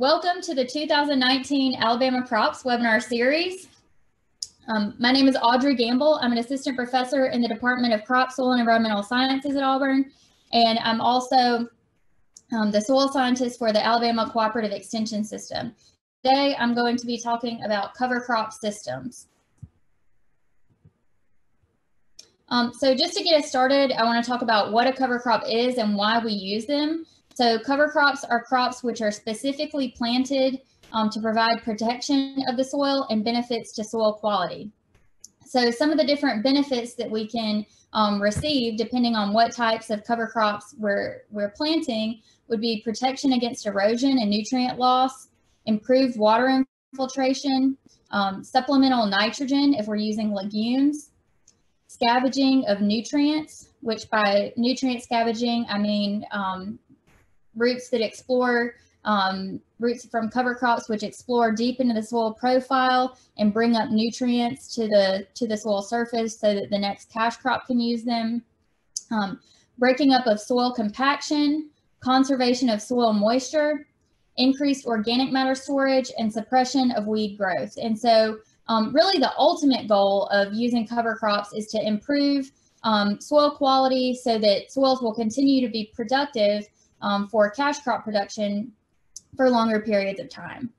Welcome to the 2019 Alabama Crops webinar series. Um, my name is Audrey Gamble. I'm an assistant professor in the Department of Crop, Soil, and Environmental Sciences at Auburn, and I'm also um, the soil scientist for the Alabama Cooperative Extension System. Today, I'm going to be talking about cover crop systems. Um, so just to get us started, I want to talk about what a cover crop is and why we use them. So cover crops are crops which are specifically planted um, to provide protection of the soil and benefits to soil quality. So some of the different benefits that we can um, receive depending on what types of cover crops we're, we're planting would be protection against erosion and nutrient loss, improved water infiltration, um, supplemental nitrogen if we're using legumes, scavenging of nutrients, which by nutrient scavenging, I mean um, roots that explore um, roots from cover crops which explore deep into the soil profile and bring up nutrients to the to the soil surface so that the next cash crop can use them. Um, breaking up of soil compaction, conservation of soil moisture, increased organic matter storage, and suppression of weed growth. And so um, really the ultimate goal of using cover crops is to improve um, soil quality so that soils will continue to be productive um, for cash crop production for longer periods of time.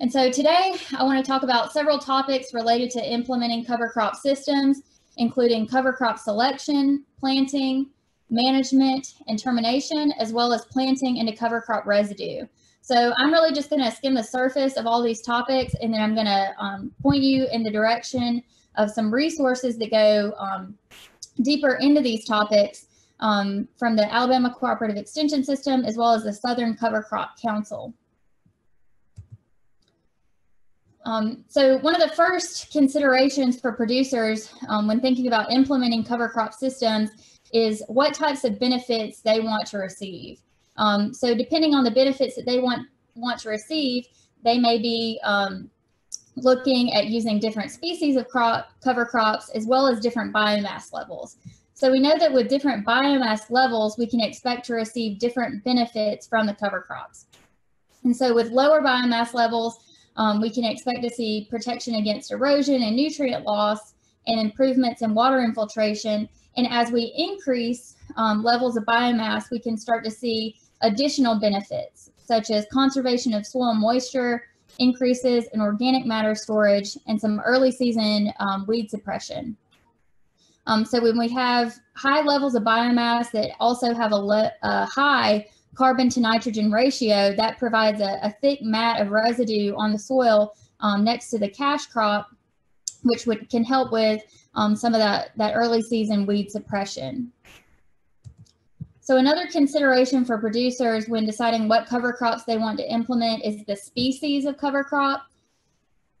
And so today I want to talk about several topics related to implementing cover crop systems, including cover crop selection, planting, management, and termination, as well as planting into cover crop residue. So I'm really just going to skim the surface of all these topics, and then I'm going to um, point you in the direction of some resources that go um, deeper into these topics um, from the Alabama Cooperative Extension System, as well as the Southern Cover Crop Council. Um, so one of the first considerations for producers um, when thinking about implementing cover crop systems is what types of benefits they want to receive. Um, so depending on the benefits that they want, want to receive, they may be um, looking at using different species of crop cover crops as well as different biomass levels. So we know that with different biomass levels, we can expect to receive different benefits from the cover crops. And so with lower biomass levels, um, we can expect to see protection against erosion and nutrient loss and improvements in water infiltration. And as we increase um, levels of biomass, we can start to see additional benefits, such as conservation of soil moisture, increases in organic matter storage, and some early season um, weed suppression. Um, so when we have high levels of biomass that also have a, a high carbon to nitrogen ratio, that provides a, a thick mat of residue on the soil um, next to the cash crop, which would, can help with um, some of that, that early season weed suppression. So another consideration for producers when deciding what cover crops they want to implement is the species of cover crop.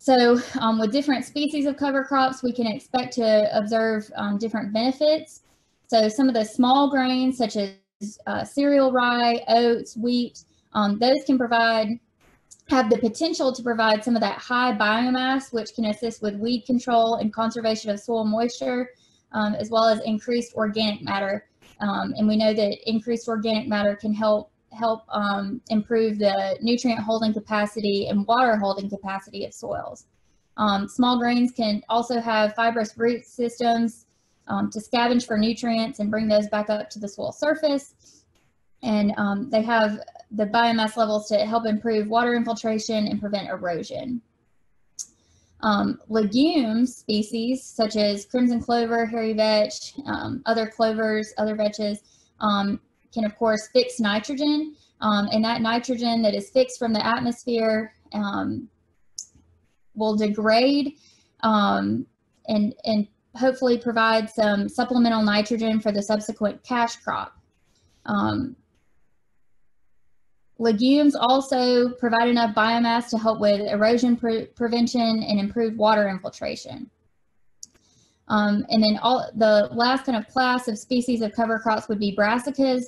So um, with different species of cover crops, we can expect to observe um, different benefits. So some of the small grains such as uh, cereal rye, oats, wheat, um, those can provide, have the potential to provide some of that high biomass, which can assist with weed control and conservation of soil moisture, um, as well as increased organic matter. Um, and we know that increased organic matter can help help um, improve the nutrient holding capacity and water holding capacity of soils. Um, small grains can also have fibrous root systems um, to scavenge for nutrients and bring those back up to the soil surface. And um, they have the biomass levels to help improve water infiltration and prevent erosion. Um, legumes species such as crimson clover, hairy vetch, um, other clovers, other vetches, um, can of course fix nitrogen um, and that nitrogen that is fixed from the atmosphere um, will degrade um, and, and hopefully provide some supplemental nitrogen for the subsequent cash crop. Um, legumes also provide enough biomass to help with erosion pre prevention and improved water infiltration. Um, and then all the last kind of class of species of cover crops would be brassicas,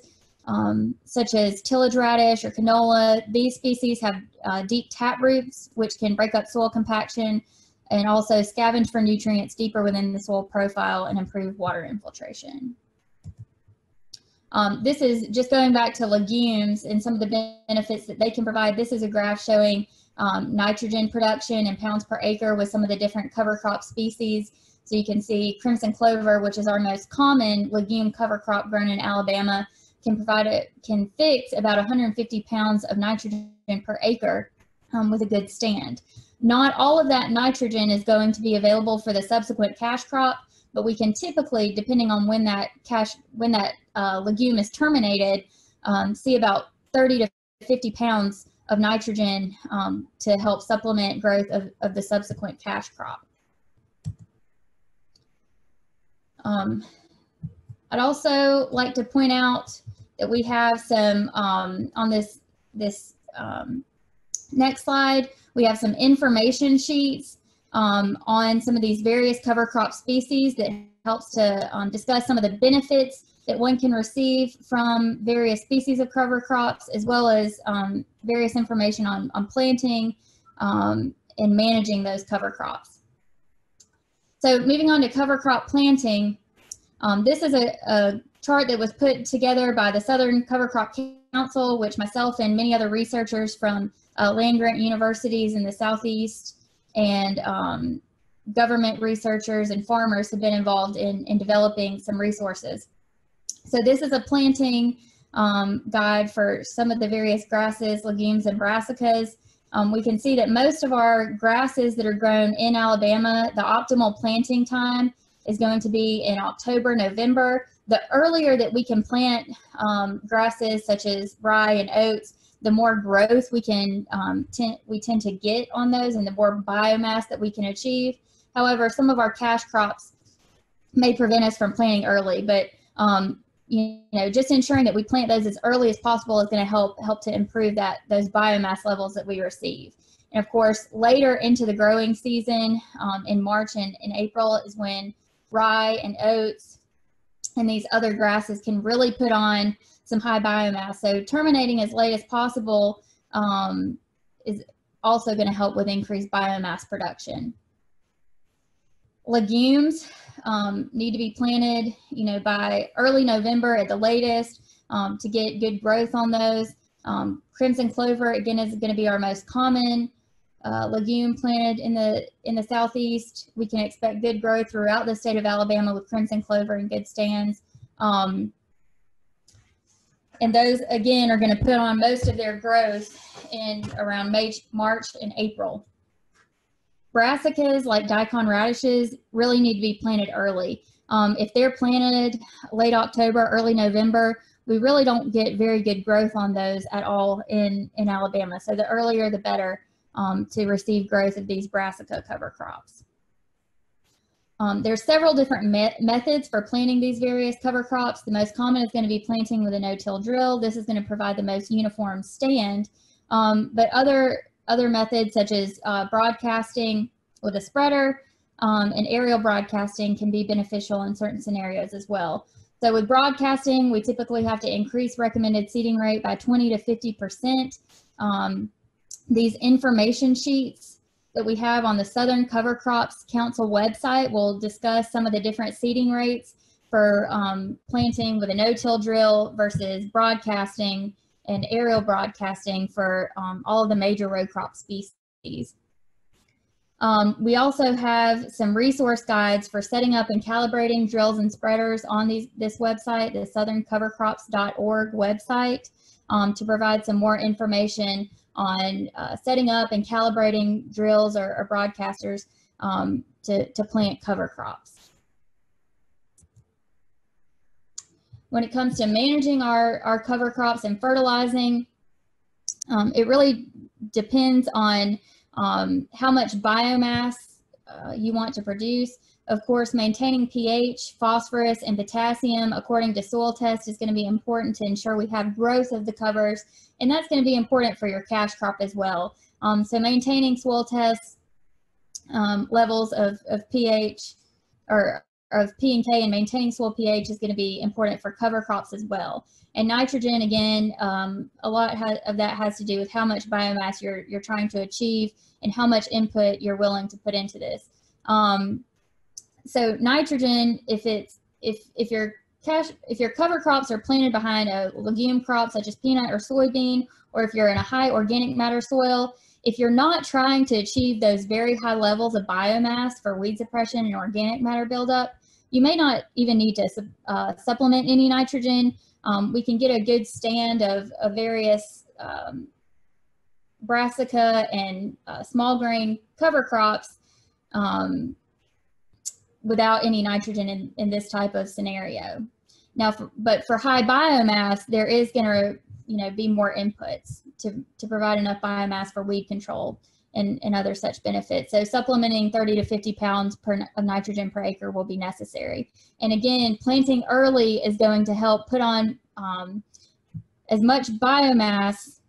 um, such as tillage radish or canola. These species have uh, deep tap roots, which can break up soil compaction and also scavenge for nutrients deeper within the soil profile and improve water infiltration. Um, this is just going back to legumes and some of the benefits that they can provide. This is a graph showing um, nitrogen production in pounds per acre with some of the different cover crop species. So you can see crimson clover, which is our most common legume cover crop grown in Alabama, can provide it can fix about 150 pounds of nitrogen per acre um, with a good stand. Not all of that nitrogen is going to be available for the subsequent cash crop, but we can typically, depending on when that cash when that uh, legume is terminated, um, see about 30 to 50 pounds of nitrogen um, to help supplement growth of, of the subsequent cash crop. Um, I'd also like to point out that we have some um, on this this um, next slide. We have some information sheets um, on some of these various cover crop species that helps to um, discuss some of the benefits that one can receive from various species of cover crops, as well as um, various information on, on planting um, and managing those cover crops. So moving on to cover crop planting, um, this is a, a, chart that was put together by the Southern Cover Crop Council, which myself and many other researchers from uh, land-grant universities in the Southeast and um, government researchers and farmers have been involved in, in developing some resources. So this is a planting um, guide for some of the various grasses, legumes, and brassicas. Um, we can see that most of our grasses that are grown in Alabama, the optimal planting time is going to be in October, November. The earlier that we can plant um, grasses such as rye and oats, the more growth we can um, we tend to get on those and the more biomass that we can achieve. However, some of our cash crops may prevent us from planting early, but um, you know, just ensuring that we plant those as early as possible is going to help help to improve that those biomass levels that we receive. And of course, later into the growing season, um, in March and in April is when rye and oats and these other grasses can really put on some high biomass. So terminating as late as possible um, is also going to help with increased biomass production. Legumes um, need to be planted, you know, by early November at the latest um, to get good growth on those. Um, crimson clover, again, is going to be our most common uh, legume planted in the in the southeast. We can expect good growth throughout the state of Alabama with crimson clover and good stands. Um, and those, again, are going to put on most of their growth in around May, March and April. Brassicas, like daikon radishes, really need to be planted early. Um, if they're planted late October, early November, we really don't get very good growth on those at all in, in Alabama. So the earlier, the better um, to receive growth of these brassica cover crops. Um, there's several different me methods for planting these various cover crops. The most common is going to be planting with a no-till drill. This is going to provide the most uniform stand. Um, but other other methods such as uh, broadcasting with a spreader um, and aerial broadcasting can be beneficial in certain scenarios as well. So with broadcasting, we typically have to increase recommended seeding rate by 20 to 50 percent. Um, these information sheets that we have on the Southern Cover Crops Council website will discuss some of the different seeding rates for um, planting with a no-till drill versus broadcasting and aerial broadcasting for um, all of the major row crop species. Um, we also have some resource guides for setting up and calibrating drills and spreaders on these, this website, the southerncovercrops.org website, um, to provide some more information on uh, setting up and calibrating drills or, or broadcasters um, to, to plant cover crops. When it comes to managing our, our cover crops and fertilizing, um, it really depends on um, how much biomass uh, you want to produce. Of course, maintaining pH, phosphorus, and potassium according to soil test is going to be important to ensure we have growth of the covers, and that's going to be important for your cash crop as well. Um, so maintaining soil test um, levels of, of pH or of P and K and maintaining soil pH is going to be important for cover crops as well. And nitrogen, again, um, a lot of that has to do with how much biomass you're, you're trying to achieve and how much input you're willing to put into this. Um, so nitrogen, if it's if if you're cash, if your cover crops are planted behind a legume crop such as peanut or soybean, or if you're in a high organic matter soil, if you're not trying to achieve those very high levels of biomass for weed suppression and organic matter buildup, you may not even need to uh, supplement any nitrogen. Um, we can get a good stand of, of various um, brassica and uh, small grain cover crops um, without any nitrogen in, in this type of scenario. Now, for, but for high biomass, there is going to you know be more inputs to, to provide enough biomass for weed control and, and other such benefits. So supplementing 30 to 50 pounds per, of nitrogen per acre will be necessary. And again, planting early is going to help put on um, as much biomass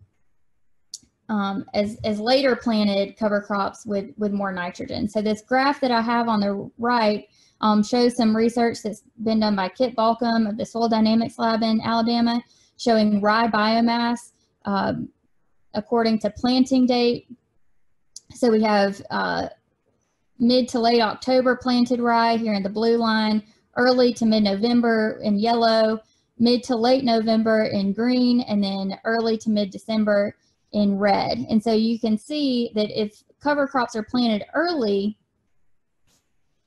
um, as, as later planted cover crops with, with more nitrogen. So this graph that I have on the right um, shows some research that's been done by Kip Balkcom of the Soil Dynamics Lab in Alabama, showing rye biomass um, according to planting date. So we have uh, mid to late October planted rye here in the blue line, early to mid-November in yellow, mid to late November in green, and then early to mid-December in red. And so you can see that if cover crops are planted early,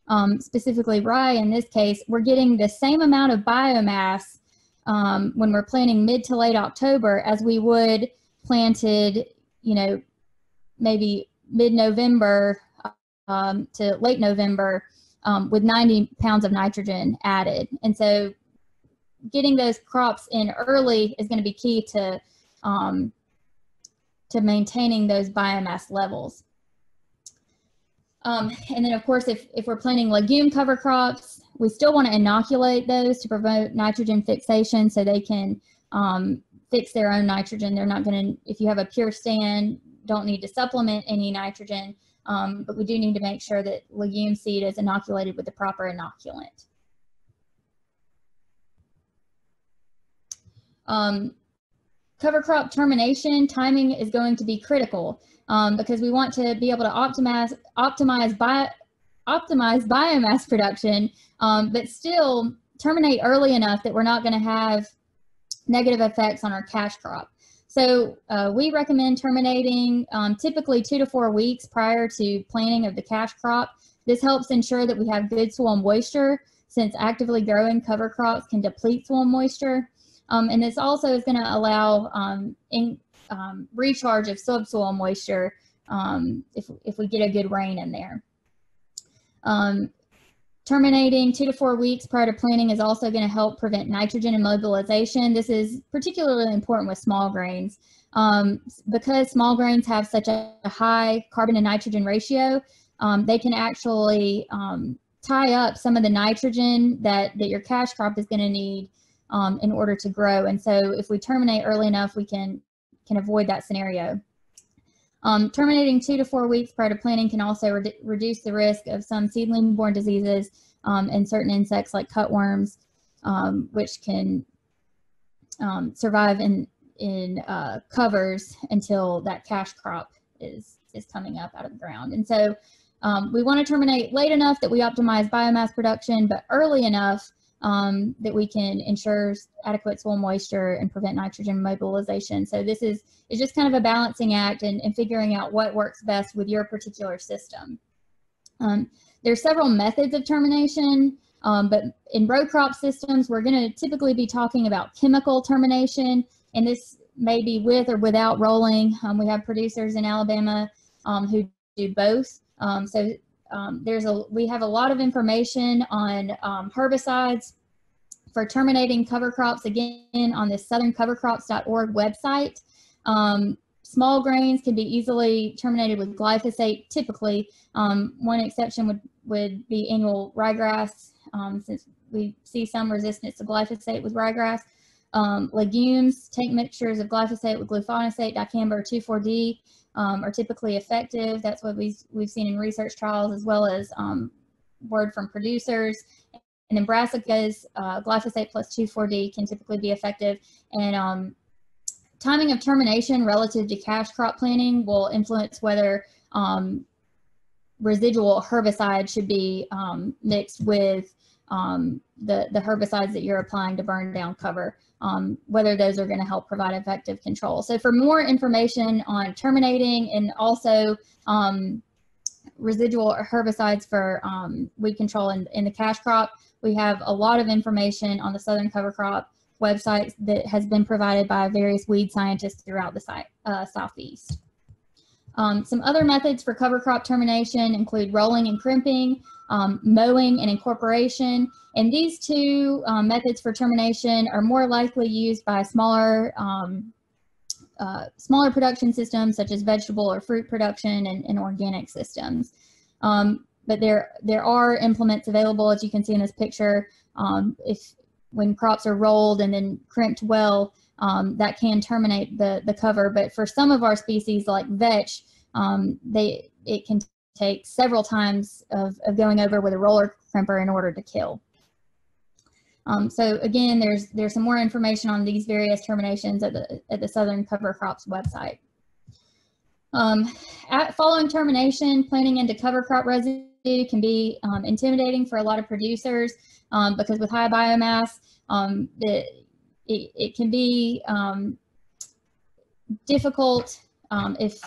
um, specifically rye in this case, we're getting the same amount of biomass um, when we're planting mid to late October as we would planted, you know, maybe mid-November um, to late November um, with 90 pounds of nitrogen added. And so getting those crops in early is going to be key to um, to maintaining those biomass levels. Um, and then of course, if, if we're planting legume cover crops, we still want to inoculate those to promote nitrogen fixation so they can um, fix their own nitrogen. They're not going to, if you have a pure stand, don't need to supplement any nitrogen, um, but we do need to make sure that legume seed is inoculated with the proper inoculant. Um, cover crop termination timing is going to be critical um, because we want to be able to optimize optimize bio, optimize biomass production, um, but still terminate early enough that we're not going to have negative effects on our cash crop. So uh, we recommend terminating um, typically two to four weeks prior to planting of the cash crop. This helps ensure that we have good soil moisture since actively growing cover crops can deplete soil moisture. Um, and this also is going to allow um, in, um, recharge of subsoil moisture um, if, if we get a good rain in there. Um, terminating two to four weeks prior to planting is also going to help prevent nitrogen immobilization. This is particularly important with small grains. Um, because small grains have such a high carbon to nitrogen ratio, they can actually tie up some of the nitrogen that, that your cash crop is going to need um, in order to grow. And so if we terminate early enough, we can, can avoid that scenario. Um, terminating two to four weeks prior to planting can also re reduce the risk of some seedling-borne diseases um, and certain insects like cutworms, um, which can um, survive in, in uh, covers until that cash crop is, is coming up out of the ground. And so um, we want to terminate late enough that we optimize biomass production, but early enough um, that we can ensure adequate soil moisture and prevent nitrogen mobilization. So this is, is just kind of a balancing act and, and figuring out what works best with your particular system. Um, there's several methods of termination, um, but in row crop systems, we're going to typically be talking about chemical termination, and this may be with or without rolling. Um, we have producers in Alabama um, who do both. Um, so um, there's a we have a lot of information on um, herbicides for terminating cover crops again on the southerncovercrops.org website. Um, small grains can be easily terminated with glyphosate typically. Um, one exception would, would be annual ryegrass um, since we see some resistance to glyphosate with ryegrass. Um, legumes, take mixtures of glyphosate with glufosinate, dicamba, or 2,4-D um, are typically effective. That's what we've, we've seen in research trials as well as um, word from producers. And then brassicas, uh, glyphosate plus 2,4-D can typically be effective. And um, timing of termination relative to cash crop planting will influence whether um, residual herbicide should be um, mixed with um, the, the herbicides that you're applying to burn down cover, um, whether those are going to help provide effective control. So for more information on terminating and also um, residual herbicides for um, weed control in, in the cash crop, we have a lot of information on the Southern Cover Crop website that has been provided by various weed scientists throughout the site, uh, Southeast. Um, some other methods for cover crop termination include rolling and crimping, um, mowing and incorporation. And these two um, methods for termination are more likely used by smaller um, uh, smaller production systems such as vegetable or fruit production and, and organic systems. Um, but there there are implements available as you can see in this picture. Um, if when crops are rolled and then crimped well, um, that can terminate the, the cover. But for some of our species like vetch, um, they it can take several times of, of going over with a roller crimper in order to kill. Um, so again, there's there's some more information on these various terminations at the at the Southern Cover Crops website. Um, at following termination, planting into cover crop residue can be um, intimidating for a lot of producers um, because with high biomass, um, it, it, can be um, difficult if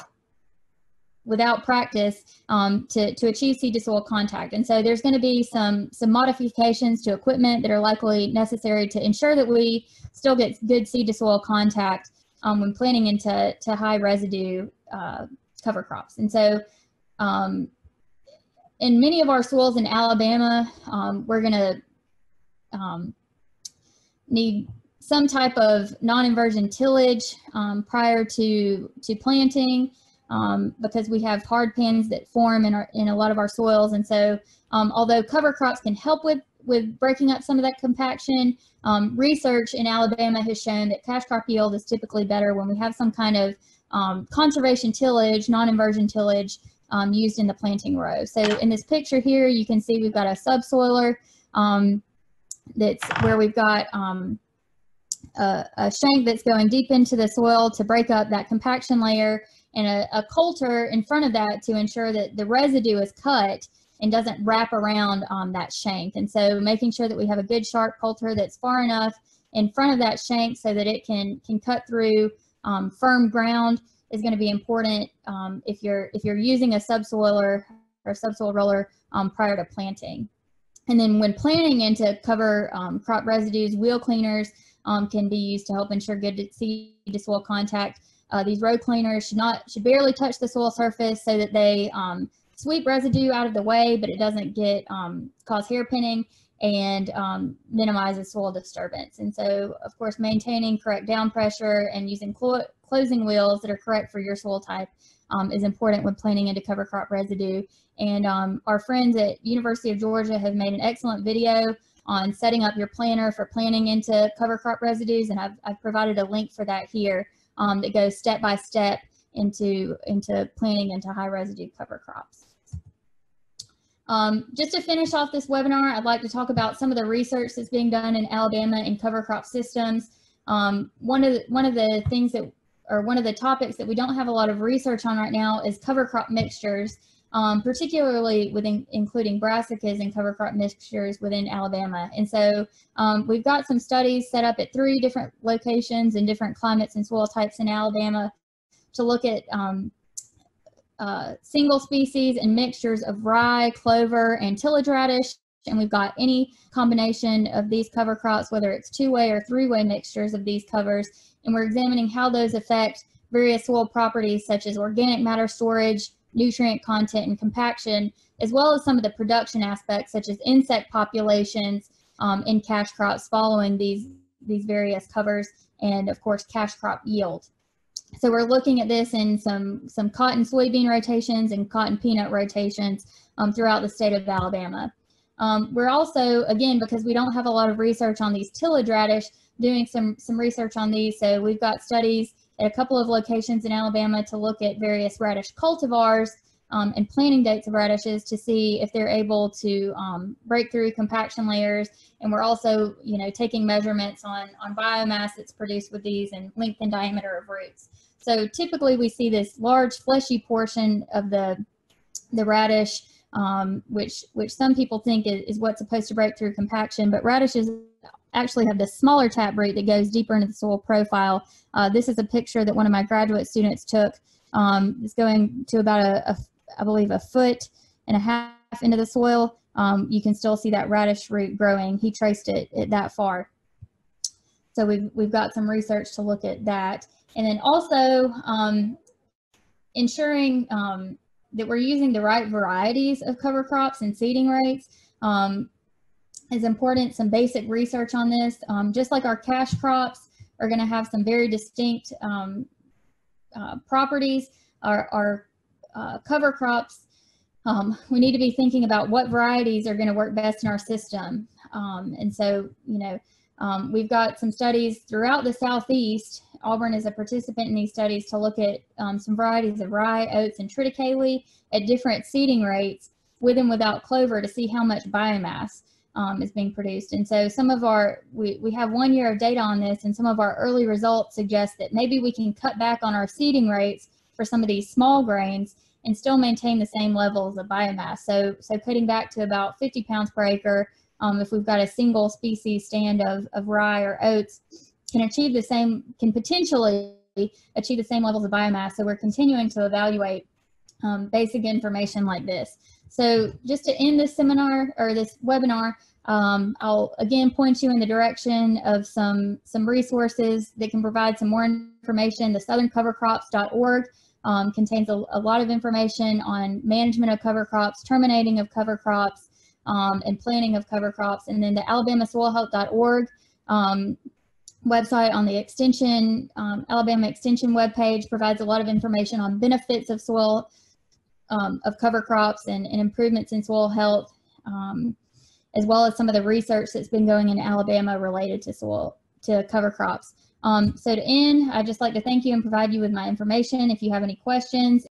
without practice um, to, to achieve seed to soil contact. And so there's going to be some, some modifications to equipment that are likely necessary to ensure that we still get good seed to soil contact um, when planting into to high residue uh, cover crops. And so um, in many of our soils in Alabama, um, we're going to um, need some type of non-inversion tillage um, prior to, to planting um, because we have hard pans that form in, our, in a lot of our soils. And so um, although cover crops can help with, with breaking up some of that compaction, um, research in Alabama has shown that cash crop yield is typically better when we have some kind of um, conservation tillage, non-inversion tillage um, used in the planting row. So in this picture here, you can see we've got a subsoiler um, that's where we've got a, a shank that's going deep into the soil to break up that compaction layer and a, a coulter in front of that to ensure that the residue is cut and doesn't wrap around um, that shank. And so making sure that we have a good sharp coulter that's far enough in front of that shank so that it can can cut through um, firm ground is going to be important um, if you're if you're using a subsoiler or subsoil roller um, prior to planting. And then when planting into cover um, crop residues, wheel cleaners um, can be used to help ensure good seed to soil contact. Uh, these row cleaners should not should barely touch the soil surface so that they um, sweep residue out of the way, but it doesn't get um, cause hairpinning and um, minimizes soil disturbance. And so, of course, maintaining correct down pressure and using clo closing wheels that are correct for your soil type um, is important when planting into cover crop residue. And um, our friends at University of Georgia have made an excellent video on setting up your planner for planning into cover crop residues, and I've, I've provided a link for that here um, that goes step by step into, into planning into high residue cover crops. Um, just to finish off this webinar, I'd like to talk about some of the research that's being done in Alabama in cover crop systems. Um, one of the, one of the things that, or one of the topics that we don't have a lot of research on right now is cover crop mixtures, um, particularly within including brassicas and cover crop mixtures within Alabama. And so um, we've got some studies set up at three different locations in different climates and soil types in Alabama to look at um, uh, single species and mixtures of rye, clover, and tillage radish. And we've got any combination of these cover crops, whether it's two-way or three-way mixtures of these covers. And we're examining how those affect various soil properties such as organic matter storage, nutrient content, and compaction, as well as some of the production aspects such as insect populations um, in cash crops following these, these various covers, and of course cash crop yield. So we're looking at this in some, some cotton soybean rotations and cotton peanut rotations um, throughout the state of Alabama. Um, we're also, again, because we don't have a lot of research on these tillage radish, doing some, some research on these. So we've got studies at a couple of locations in Alabama to look at various radish cultivars um, and planting dates of radishes to see if they're able to um, break through compaction layers. And we're also, you know, taking measurements on, on biomass that's produced with these and length and diameter of roots. So typically we see this large fleshy portion of the, the radish um, which which some people think is, is what's supposed to break through compaction. But radishes actually have this smaller taproot that goes deeper into the soil profile. Uh, this is a picture that one of my graduate students took. Um, it's going to about a, a, I believe, a foot and a half into the soil. Um, you can still see that radish root growing. He traced it, it that far. So we've, we've got some research to look at that. And then also um, ensuring um, that we're using the right varieties of cover crops and seeding rates um, is important. Some basic research on this. Um, just like our cash crops are going to have some very distinct um, uh, properties, our, our uh, cover crops, um, we need to be thinking about what varieties are going to work best in our system. Um, and so, you know, um, we've got some studies throughout the Southeast. Auburn is a participant in these studies to look at um, some varieties of rye, oats, and triticale at different seeding rates with and without clover to see how much biomass um, is being produced. And so some of our, we, we have one year of data on this and some of our early results suggest that maybe we can cut back on our seeding rates for some of these small grains and still maintain the same levels of biomass. So, so cutting back to about 50 pounds per acre um, if we've got a single species stand of, of rye or oats, can achieve the same, can potentially achieve the same levels of biomass. So we're continuing to evaluate um, basic information like this. So just to end this seminar or this webinar, um, I'll again point you in the direction of some, some resources that can provide some more information. The southerncovercrops.org um, contains a, a lot of information on management of cover crops, terminating of cover crops, um, and planting of cover crops. And then the alabamasoilhealth.org um, website on the extension, um, Alabama extension webpage provides a lot of information on benefits of soil, um, of cover crops and, and, improvements in soil health, um, as well as some of the research that's been going in Alabama related to soil, to cover crops. Um, so to end, I'd just like to thank you and provide you with my information if you have any questions.